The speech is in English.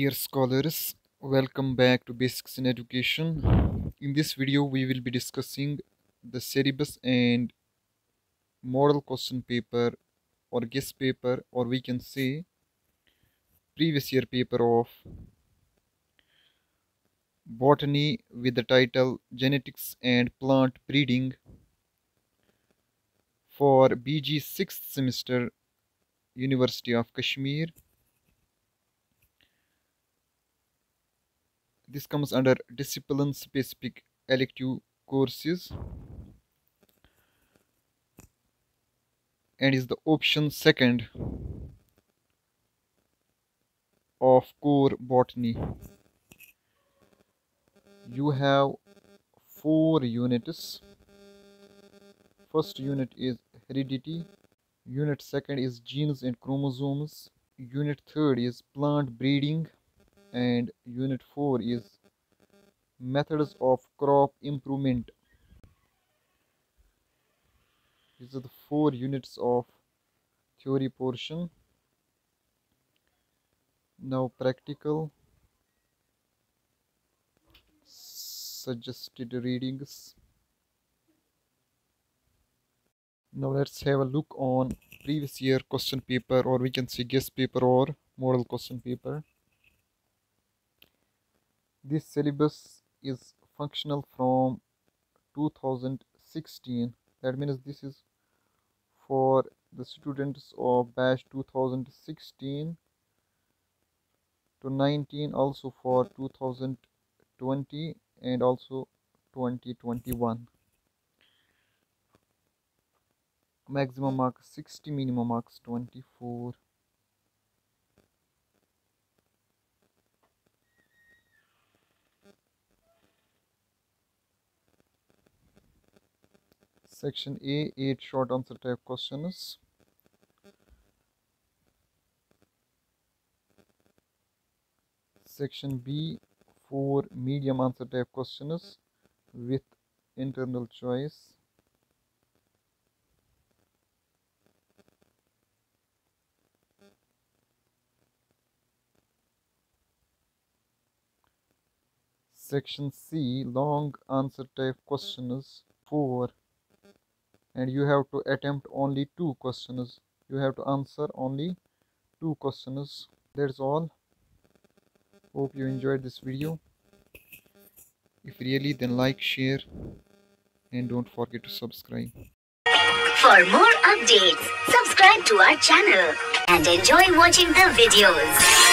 Dear scholars, welcome back to Basics in Education. In this video, we will be discussing the syllabus and model question paper or guess paper or we can say previous year paper of botany with the title Genetics and Plant Breeding for BG 6th semester University of Kashmir this comes under discipline specific elective courses. And is the option second of core botany. You have four units. First unit is heredity. Unit second is genes and chromosomes. Unit third is plant breeding and unit 4 is methods of crop improvement. These are the four units of theory portion. Now practical suggested readings. Now let's have a look on previous year question paper or we can say guess paper or model question paper this syllabus is functional from 2016 that means this is for the students of batch 2016 to 19 also for 2020 and also 2021 maximum marks 60 minimum marks 24 Section A, 8 short answer type questions. Section B, 4 medium answer type questions with internal choice. Section C, long answer type questions 4 and you have to attempt only two questions. You have to answer only two questions. That's all. Hope you enjoyed this video. If really then like share and don't forget to subscribe. For more updates, subscribe to our channel and enjoy watching the videos.